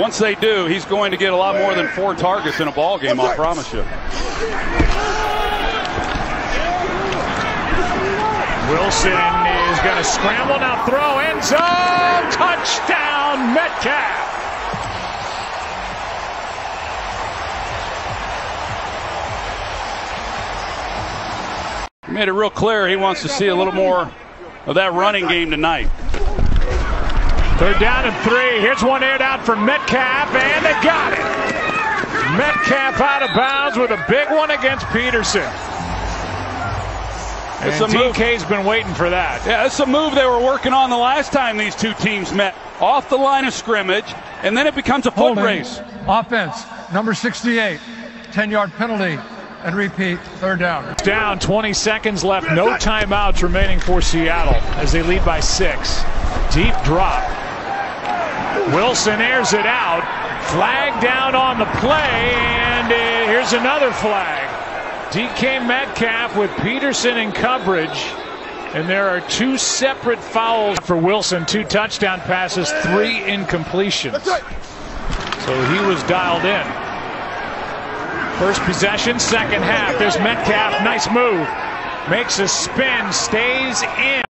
Once they do, he's going to get a lot more than four targets in a ball game. I promise you. Wilson is going to scramble now, throw end zone, touchdown, Metcalf. Made it real clear he wants to see a little more of that running game tonight. Third down and three. Here's one aired out for Metcalf, and they got it. Metcalf out of bounds with a big one against Peterson. It's and a move. DK's been waiting for that. Yeah, it's a move they were working on the last time these two teams met. Off the line of scrimmage, and then it becomes a foot Holding. race. Offense, number 68, 10 yard penalty, and repeat, third down. Down 20 seconds left, no timeouts remaining for Seattle as they lead by six. Deep drop. Wilson airs it out. Flag down on the play, and uh, here's another flag. DK Metcalf with Peterson in coverage. And there are two separate fouls for Wilson, two touchdown passes, three incompletions. So he was dialed in. First possession, second half. There's Metcalf. Nice move. Makes a spin, stays in.